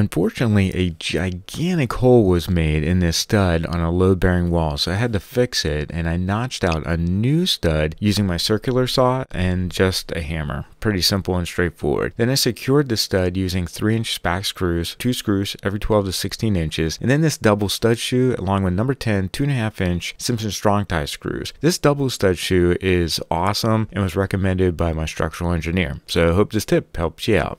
Unfortunately, a gigantic hole was made in this stud on a load bearing wall, so I had to fix it and I notched out a new stud using my circular saw and just a hammer. Pretty simple and straightforward. Then I secured the stud using 3 inch Spax screws, 2 screws every 12 to 16 inches, and then this double stud shoe along with number 10 2.5 inch Simpson Strong-Tie screws. This double stud shoe is awesome and was recommended by my structural engineer. So I hope this tip helps you out.